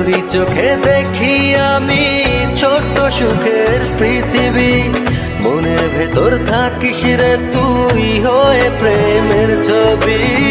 তোরই চোখে দেখি আমি ছোট্ট সুখের পৃথিবী। মনের ভেতর থাকিস রে তুই হয়ে প্রেমের ছবি।